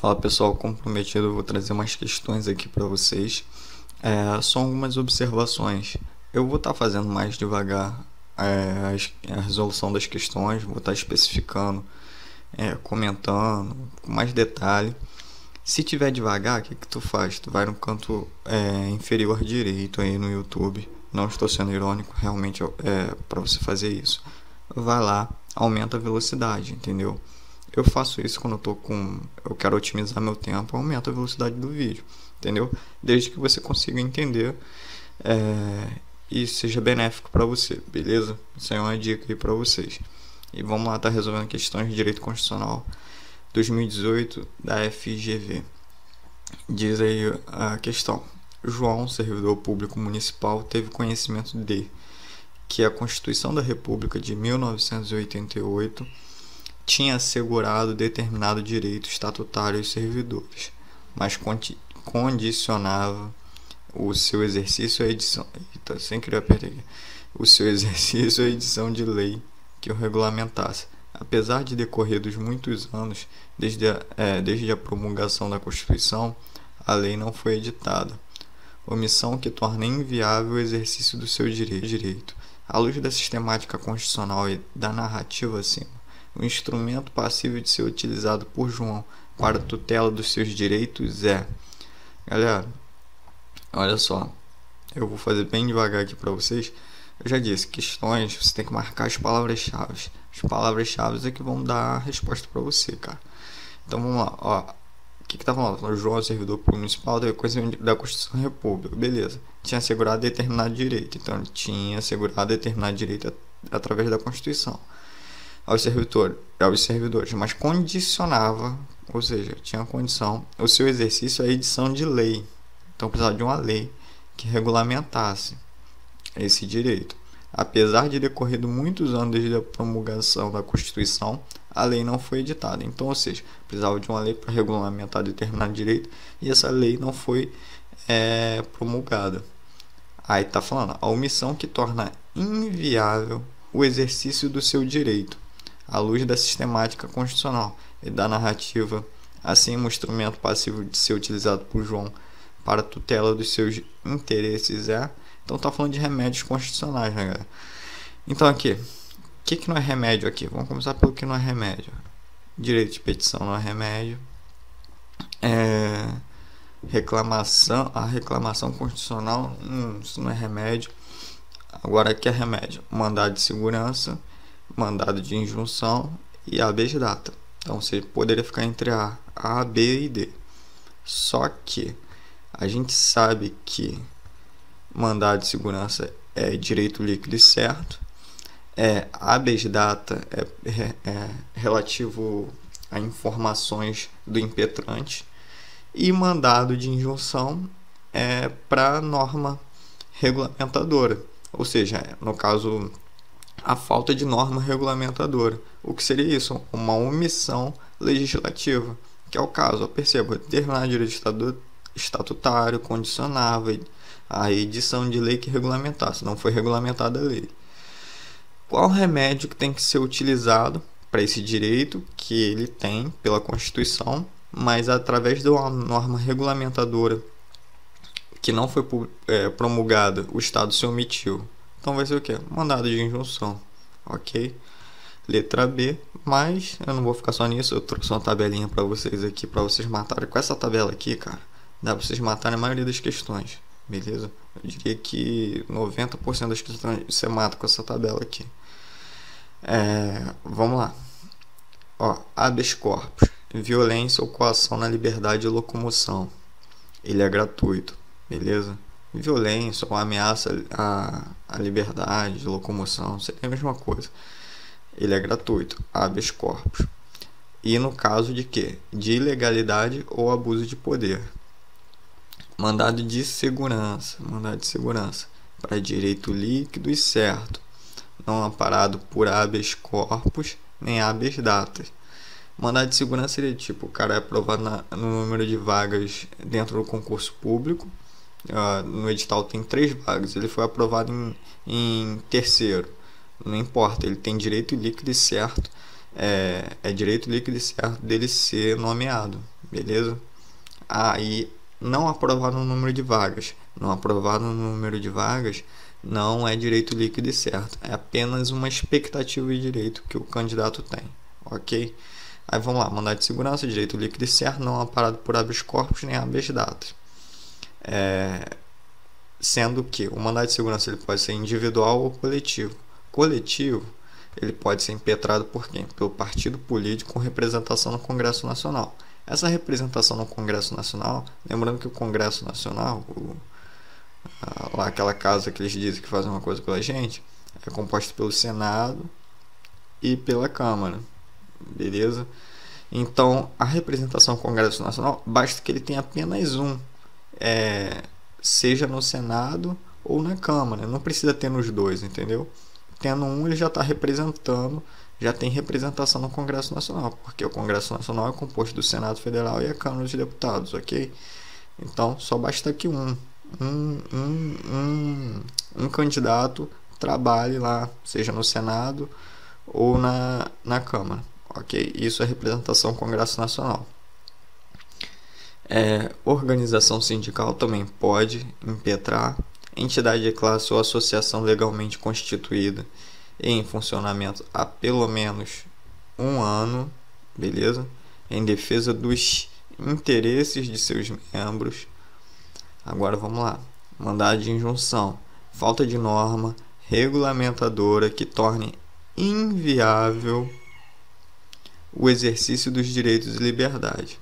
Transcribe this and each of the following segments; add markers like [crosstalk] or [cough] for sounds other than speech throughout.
Fala pessoal, comprometido, vou trazer umas questões aqui para vocês. É, são algumas observações. Eu vou estar tá fazendo mais devagar é, a resolução das questões, vou estar tá especificando, é, comentando com mais detalhe. Se tiver devagar, o que, que tu faz? Tu vai no canto é, inferior direito aí no YouTube. Não estou sendo irônico, realmente é para você fazer isso. Vai lá, aumenta a velocidade, entendeu? Eu faço isso quando eu tô com. Eu quero otimizar meu tempo, aumento a velocidade do vídeo, entendeu? Desde que você consiga entender é, e seja benéfico para você, beleza? Isso é uma dica aí para vocês. E vamos lá, tá resolvendo questões de direito constitucional 2018 da FGV. Diz aí a questão. João, servidor público municipal, teve conhecimento de que a Constituição da República de 1988 tinha assegurado determinado direito estatutário aos servidores, mas condicionava o seu exercício à edição. Eita, sem querer apertar aqui. O seu [laughs] exercício à edição de lei que o regulamentasse. Apesar de decorridos muitos anos desde a, é, desde a promulgação da Constituição, a lei não foi editada. Omissão que torna inviável o exercício do seu direito. À luz da sistemática constitucional e da narrativa acima, o instrumento passível de ser utilizado por João para tutela dos seus direitos é. Galera, olha só, eu vou fazer bem devagar aqui para vocês. Eu já disse, questões, você tem que marcar as palavras-chave. As palavras-chave é que vão dar a resposta para você, cara. Então vamos lá, ó. O que, que tá falando? O João, servidor público municipal, da Constituição da República, beleza. Tinha assegurado determinado direito, então ele tinha assegurado determinado direito através da Constituição aos, servidor, aos servidores, mas condicionava, ou seja, tinha condição, o seu exercício à edição de lei. Então precisava de uma lei que regulamentasse esse direito. Apesar de decorrido muitos anos desde a promulgação da Constituição, a lei não foi editada. Então, ou seja, precisava de uma lei para regulamentar determinado direito e essa lei não foi é, promulgada. Aí está falando a omissão que torna inviável o exercício do seu direito à luz da sistemática constitucional e da narrativa, assim o instrumento passivo de ser utilizado por João para tutela dos seus interesses é. Então está falando de remédios constitucionais, né, galera? Então aqui, o que, que não é remédio aqui? Vamos começar pelo que não é remédio. Direito de petição não é remédio. É, reclamação, a reclamação constitucional, hum, isso não é remédio. Agora aqui é remédio. Mandado de segurança mandado de injunção e habeas data. Então você poderia ficar entre A, A, B e D. Só que a gente sabe que mandado de segurança é direito líquido e certo, é habeas data é, é, é relativo a informações do impetrante e mandado de injunção é para norma regulamentadora, ou seja, no caso a falta de norma regulamentadora. O que seria isso? Uma omissão legislativa, que é o caso, perceba, determinado direito estatutário condicionava a edição de lei que regulamentasse, não foi regulamentada a lei. Qual remédio que tem que ser utilizado para esse direito que ele tem pela Constituição, mas através de uma norma regulamentadora que não foi é, promulgada, o Estado se omitiu então vai ser o que? Mandado de injunção. Ok? Letra B, mas eu não vou ficar só nisso. Eu trouxe uma tabelinha para vocês aqui, para vocês matarem. Com essa tabela aqui, cara, dá pra vocês matarem a maioria das questões. Beleza? Eu diria que 90% das questões você mata com essa tabela aqui. É, vamos lá. Ó, habeas corpus. Violência ou coação na liberdade de locomoção. Ele é gratuito. Beleza? Violência ou ameaça à, à liberdade de locomoção, seria a mesma coisa. Ele é gratuito, habeas corpus. E no caso de que? De ilegalidade ou abuso de poder. Mandado de segurança, mandado de segurança para direito líquido e certo, não amparado por habeas corpus nem habeas datas. Mandado de segurança seria tipo, o cara é aprovado na, no número de vagas dentro do concurso público, uh, no edital tem três vagas, ele foi aprovado em, em terceiro. Não importa, ele tem direito líquido e certo. É, é direito líquido e certo dele ser nomeado. beleza? Aí, não aprovado no número de vagas. Não aprovado no número de vagas não é direito líquido e certo. É apenas uma expectativa de direito que o candidato tem, ok? Aí vamos lá, mandado de segurança, direito líquido e certo, não amparado por habeas corpus nem habeas data. É, sendo que o mandado de segurança ele pode ser individual ou coletivo. Coletivo, ele pode ser impetrado por quem? Pelo partido político com representação no Congresso Nacional. Essa representação no Congresso Nacional, lembrando que o Congresso Nacional, o, lá aquela casa que eles dizem que fazem uma coisa pela gente, é composto pelo Senado e pela Câmara beleza? Então, a representação ao Congresso Nacional, basta que ele tenha apenas um, é, seja no Senado ou na Câmara, não precisa ter nos dois, entendeu? Tendo um, ele já está representando, já tem representação no Congresso Nacional, porque o Congresso Nacional é composto do Senado Federal e a Câmara dos Deputados, ok? Então, só basta que um, um, um, um, um candidato trabalhe lá, seja no Senado ou na, na Câmara, Ok, isso é representação Congresso Nacional. É, organização sindical também pode impetrar. Entidade de classe ou associação legalmente constituída em funcionamento há pelo menos um ano, beleza? Em defesa dos interesses de seus membros. Agora vamos lá. Mandado de injunção. Falta de norma regulamentadora que torne inviável o exercício dos direitos e liberdade.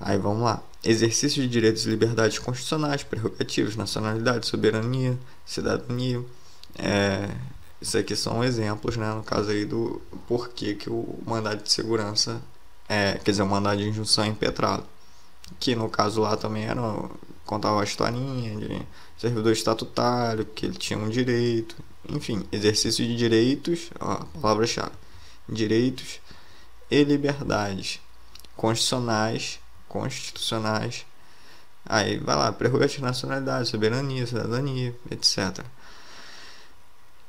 Aí vamos lá. Exercício de direitos e liberdades constitucionais, prerrogativas, nacionalidade, soberania, cidadania. É, isso aqui são exemplos, né, no caso aí do porquê que o mandado de segurança, é, quer dizer, o mandado de injunção é impetrado. Que no caso lá também era contava a historinha de servidor estatutário, que ele tinha um direito, enfim, exercício de direitos, ó, palavra-chave direitos e liberdades constitucionais, constitucionais. Aí vai lá, prerrogativas de nacionalidade, soberania, cidadania, etc.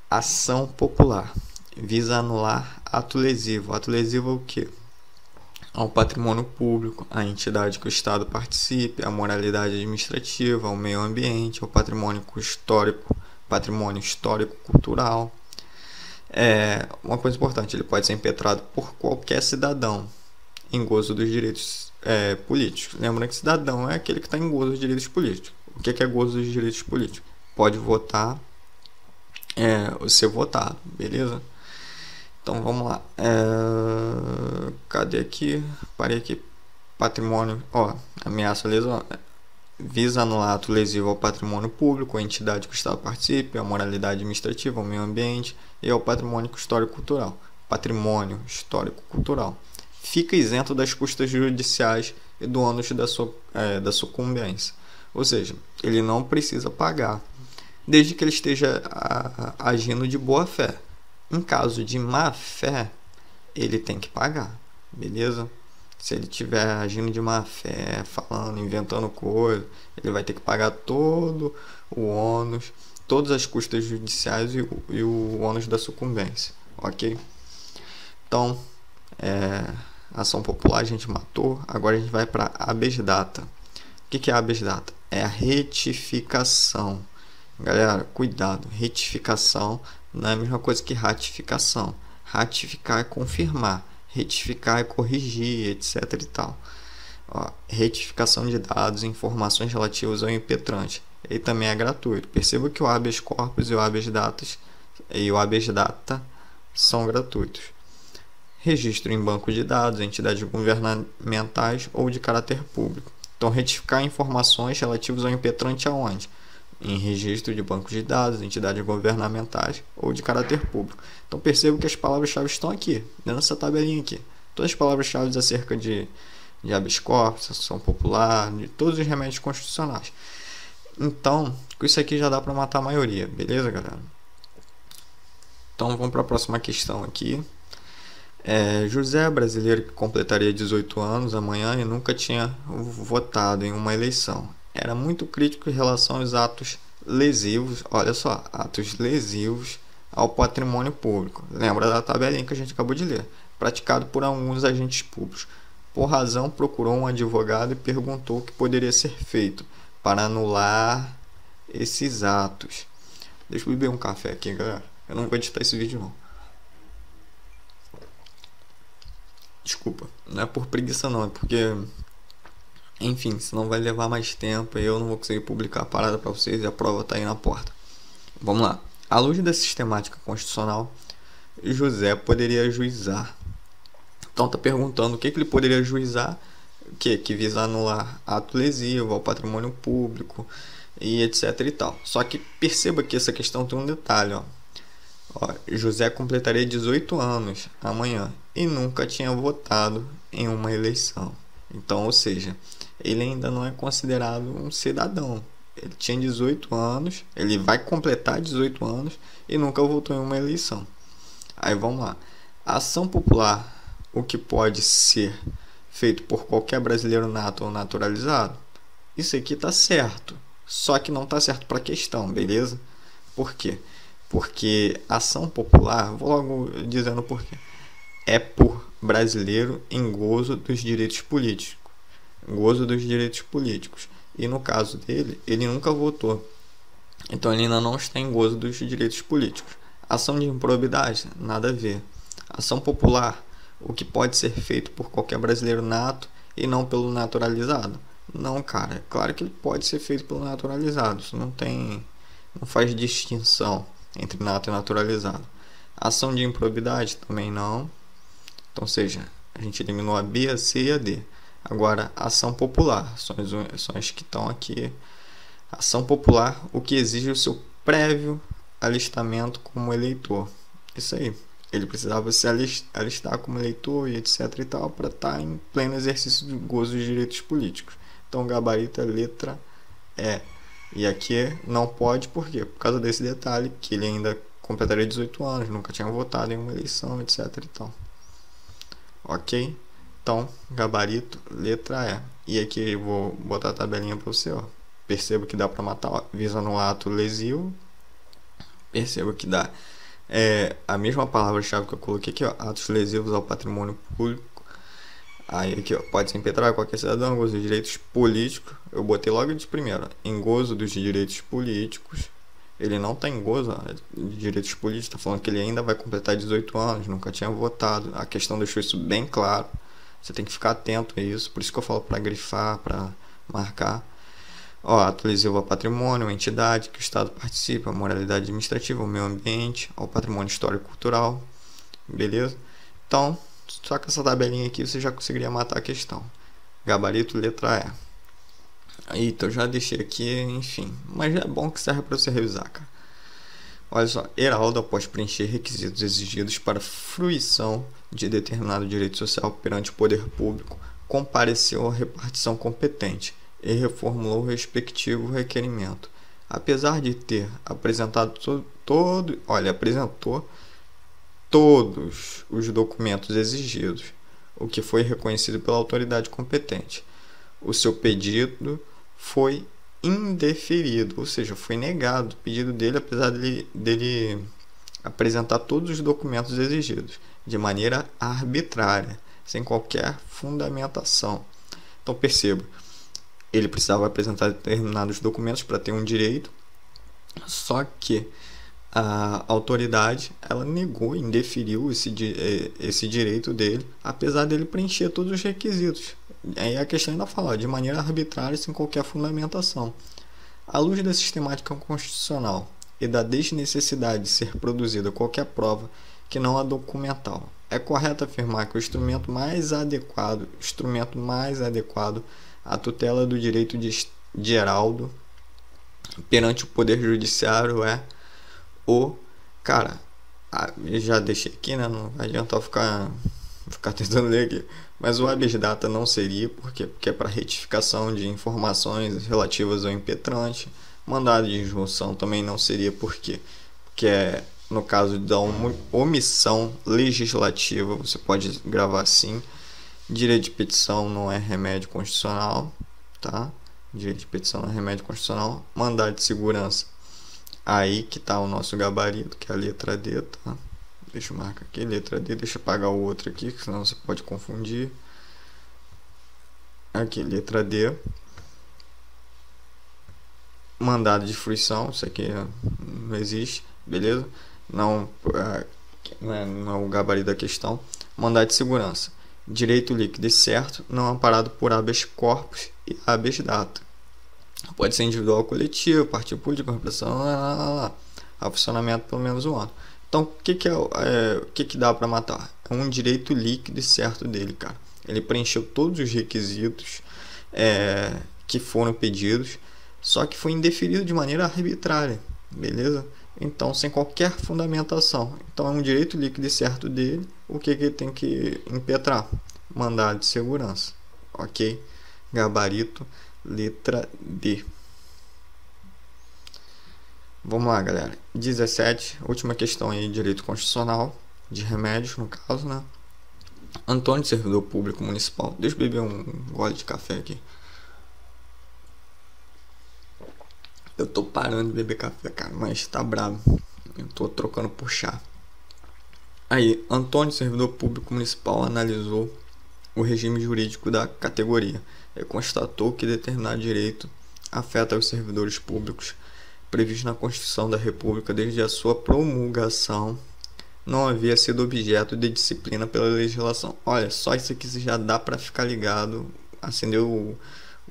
Ação popular visa anular ato lesivo. Ato lesivo é o que? Ao patrimônio público, à entidade que o Estado participe, à moralidade administrativa, ao meio ambiente, ao patrimônio histórico, patrimônio histórico cultural, é, uma coisa importante, ele pode ser impetrado por qualquer cidadão em gozo dos direitos é, políticos. Lembrando que cidadão é aquele que está em gozo dos direitos políticos. O que é, que é gozo dos direitos políticos? Pode votar, é, ser votado, beleza? Então vamos lá. É, cadê aqui? Parei aqui. Patrimônio, ó, ameaça lesão visa anular ato lesivo ao patrimônio público, a entidade que o Estado participe, a moralidade administrativa, ao meio ambiente e ao patrimônio histórico-cultural. Patrimônio histórico-cultural. Fica isento das custas judiciais e do ônus da, su é, da sucumbência. Ou seja, ele não precisa pagar, desde que ele esteja agindo de boa fé. Em caso de má fé, ele tem que pagar, beleza? se ele estiver agindo de má fé, falando, inventando coisa, ele vai ter que pagar todo o ônus, todas as custas judiciais e, e o ônus da sucumbência, ok? Então, é, ação popular a gente matou, agora a gente vai para habeas data. O que, é habeas data? É a retificação. Galera, cuidado, retificação não é a mesma coisa que ratificação. Ratificar é confirmar retificar e corrigir, etc. e tal. Ó, retificação de dados e informações relativas ao impetrante. Ele também é gratuito. Perceba que o habeas corpus e o habeas datas e o habeas data são gratuitos. Registro em banco de dados, entidades governamentais ou de caráter público. Então, retificar informações relativas ao impetrante aonde? em registro de bancos de dados, entidades governamentais ou de caráter público. Então percebo que as palavras-chave estão aqui, nessa tabelinha aqui. Todas as palavras-chave acerca de, de habeas corpus, ação popular, de todos os remédios constitucionais. Então, com isso aqui já dá para matar a maioria, beleza, galera? Então vamos para a próxima questão aqui. É, José, brasileiro que completaria 18 anos amanhã e nunca tinha votado em uma eleição era muito crítico em relação aos atos lesivos, olha só, atos lesivos ao patrimônio público. Lembra da tabelinha que a gente acabou de ler? Praticado por alguns agentes públicos. Por razão, procurou um advogado e perguntou o que poderia ser feito para anular esses atos. Deixa eu beber um café aqui, galera. Eu não vou editar esse vídeo, não. Desculpa, não é por preguiça, não, é porque. Enfim, senão vai levar mais tempo e eu não vou conseguir publicar a parada para vocês e a prova tá aí na porta. Vamos lá. À luz da sistemática constitucional, José poderia juizar. Então tá perguntando o que, que ele poderia juizar, que que visa anular ato lesivo ao patrimônio público e etc e tal. Só que perceba que essa questão tem um detalhe, ó. Ó José completaria 18 anos amanhã e nunca tinha votado em uma eleição. Então, ou seja, ele ainda não é considerado um cidadão. Ele tinha 18 anos, ele vai completar 18 anos e nunca votou em uma eleição. Aí vamos lá. Ação popular, o que pode ser feito por qualquer brasileiro nato ou naturalizado, isso aqui tá certo. Só que não tá certo para a questão, beleza? Por quê? Porque ação popular, vou logo dizendo por quê. É por brasileiro em gozo dos direitos políticos. Gozo dos direitos políticos. E no caso dele, ele nunca votou. Então ele ainda não está em gozo dos direitos políticos. Ação de improbidade, nada a ver. Ação popular, o que pode ser feito por qualquer brasileiro nato e não pelo naturalizado. Não, cara, claro que ele pode ser feito pelo naturalizado. Isso não tem. não faz distinção entre nato e naturalizado. Ação de improbidade também não. Então, seja, a gente eliminou a B, a C e a D. Agora, ação popular são as, que estão aqui. Ação popular, o que exige o seu prévio alistamento como eleitor. Isso aí. Ele precisava se alistar como eleitor e etc e tal para estar tá em pleno exercício de gozo de direitos políticos. Então, gabarito é letra E. E aqui não pode, por quê? Por causa desse detalhe que ele ainda completaria 18 anos, nunca tinha votado em uma eleição, etc e tal. Ok? Então, gabarito, letra E. E aqui eu vou botar a tabelinha para você, ó. Perceba que dá para matar, ó, visa no ato lesivo, perceba que dá é, a mesma palavra-chave que eu coloquei aqui, ó, atos lesivos ao patrimônio público. Aí aqui, ó, pode ser impetrado qualquer cidadão, gozo dos direitos políticos. Eu botei logo de primeiro, ó, em gozo dos direitos políticos. Ele não está em gozo ó, de direitos políticos, está falando que ele ainda vai completar 18 anos, nunca tinha votado. A questão deixou isso bem claro. Você tem que ficar atento a isso, por isso que eu falo para grifar, para marcar. Ó, lesivo ao patrimônio, a entidade que o Estado participa, a moralidade administrativa, o meio ambiente, ao patrimônio histórico cultural, beleza? Então, só com essa tabelinha aqui você já conseguiria matar a questão. Gabarito, letra E. Aí, então já deixei aqui, enfim. Mas é bom que serve para você revisar, cara. Olha só, Heraldo, após preencher requisitos exigidos para fruição de determinado direito social perante o poder público, compareceu à repartição competente e reformulou o respectivo requerimento. Apesar de ter apresentado todo olha, apresentou todos os documentos exigidos, o que foi reconhecido pela autoridade competente. O seu pedido foi indeferido, ou seja, foi negado o pedido dele, apesar dele, dele apresentar todos os documentos exigidos, de maneira arbitrária, sem qualquer fundamentação. Então perceba, ele precisava apresentar determinados documentos para ter um direito, só que a autoridade ela negou, indeferiu esse, eh, esse direito dele, apesar dele preencher todos os requisitos. Aí a questão ainda fala, de maneira arbitrária, sem qualquer fundamentação. À luz da sistemática constitucional e da desnecessidade de ser produzida qualquer prova que não a documental, é correto afirmar que o instrumento mais adequado, instrumento mais adequado a tutela do direito de Geraldo perante o Poder Judiciário é o. Cara, já deixei aqui, né? Não adianta ficar, ficar tentando ler aqui. Mas o habeas data não seria, por quê? Porque é para retificação de informações relativas ao impetrante. Mandado de injunção também não seria, por quê? Porque é no caso da omissão legislativa, você pode gravar assim Direito de petição não é remédio constitucional, tá? Direito de petição não é remédio constitucional. Mandado de segurança, aí que tá o nosso gabarito, que é a letra D, tá? Deixa eu marcar aqui, letra D, deixa eu apagar o outro aqui, senão você pode confundir. Aqui, letra D. Mandado de fruição, isso aqui não existe, beleza? Não, é, não é, não é o gabarito da questão. Mandado de segurança. Direito líquido e certo, não amparado por habeas corpus e habeas data. Pode ser individual ou coletivo, partido político, repressão, lá, lá, lá, lá. A funcionamento pelo menos um ano. Então, o que, que, é, é o que, que dá para matar? É um direito líquido e certo dele, cara. Ele preencheu todos os requisitos é, que foram pedidos, só que foi indeferido de maneira arbitrária, beleza? Então, sem qualquer fundamentação. Então, é um direito líquido e certo dele. O que, que ele tem que impetrar? Mandado de segurança, ok? Gabarito, letra D. Vamos lá, galera. 17, última questão aí, direito constitucional, de remédios, no caso, né? Antônio, servidor público municipal. Deixa eu beber um gole de café aqui. Eu tô parando de beber café, cara, mas tá bravo. Eu tô trocando por chá. Aí, Antônio, servidor público municipal, analisou o regime jurídico da categoria constatou que determinado direito afeta os servidores públicos previsto na Constituição da República desde a sua promulgação não havia sido objeto de disciplina pela legislação. Olha, só isso aqui já dá para ficar ligado, acender o,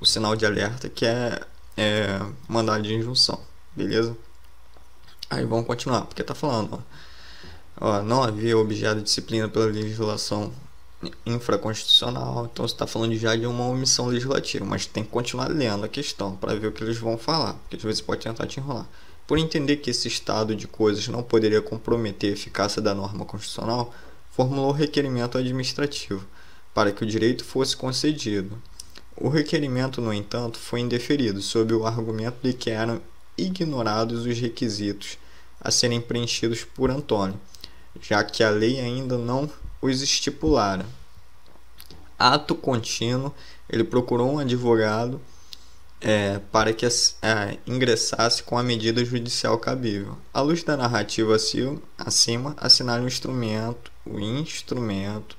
o sinal de alerta que é, é mandado de injunção, beleza? Aí vamos continuar, porque tá falando, ó, ó não havia objeto de disciplina pela legislação infraconstitucional, então você está falando já de uma omissão legislativa, mas tem que continuar lendo a questão para ver o que eles vão falar, porque às vezes pode tentar te enrolar. Por entender que esse estado de coisas não poderia comprometer a eficácia da norma constitucional, formulou requerimento administrativo para que o direito fosse concedido. O requerimento, no entanto, foi indeferido sob o argumento de que eram ignorados os requisitos a serem preenchidos por Antônio, já que a lei ainda não os estipulara. Ato contínuo, ele procurou um advogado é, para que é, ingressasse com a medida judicial cabível. À luz da narrativa acima, assinar o instrumento, o instrumento,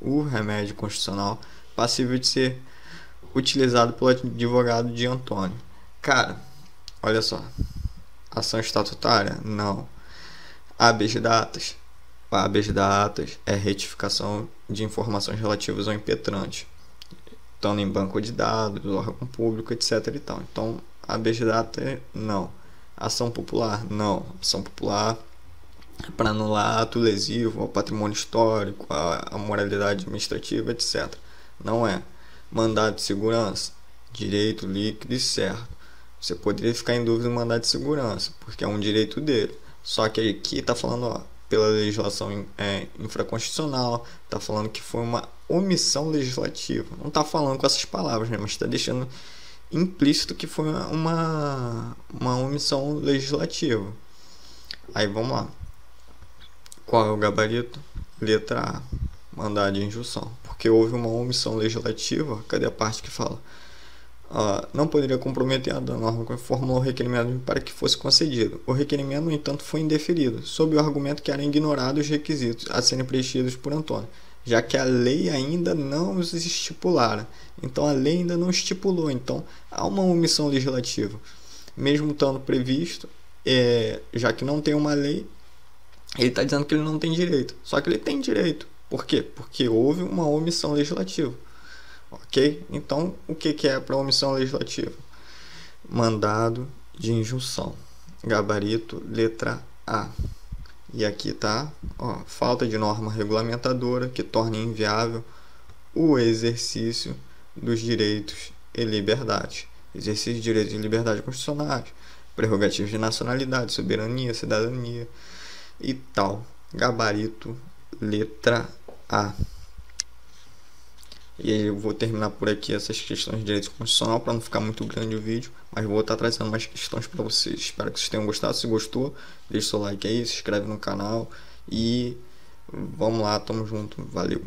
o remédio constitucional passível de ser utilizado pelo advogado de Antônio. Cara, olha só. Ação estatutária? Não. Habeas datas? Habeas datas é retificação de informações relativas ao impetrante estando em banco de dados, órgão público, etc. E tal. Então, habeas data, não. Ação popular, não. Ação popular para anular ato lesivo ao patrimônio histórico, a moralidade administrativa, etc. Não é. Mandado de segurança, direito líquido e certo. Você poderia ficar em dúvida no mandado de segurança, porque é um direito dele. Só que aqui está falando, ó, pela legislação é, infraconstitucional, está falando que foi uma omissão legislativa. Não está falando com essas palavras, né, mas está deixando implícito que foi uma, uma omissão legislativa. Aí vamos lá. Qual é o gabarito? Letra A. Mandar de injunção. Porque houve uma omissão legislativa. Cadê a parte que fala? Uh, não poderia comprometer a norma formulou o requerimento para que fosse concedido. O requerimento, no entanto, foi indeferido, sob o argumento que eram ignorados os requisitos a serem preenchidos por Antônio, já que a lei ainda não os estipulara. Então, a lei ainda não estipulou. Então, há uma omissão legislativa. Mesmo estando previsto, é, já que não tem uma lei, ele está dizendo que ele não tem direito. Só que ele tem direito. Por quê? Porque houve uma omissão legislativa. Ok? Então, o que, é para omissão legislativa? Mandado de injunção. Gabarito, letra A. E aqui tá, falta de norma regulamentadora que torne inviável o exercício dos direitos e liberdades. Exercício de direitos e liberdades constitucionais, prerrogativas de nacionalidade, soberania, cidadania e tal. Gabarito, letra A. E aí eu vou terminar por aqui essas questões de direito constitucional para não ficar muito grande o vídeo, mas vou estar trazendo mais questões para vocês. Espero que vocês tenham gostado. Se gostou, deixe seu like aí, se inscreve no canal e vamos lá, tamo junto. Valeu.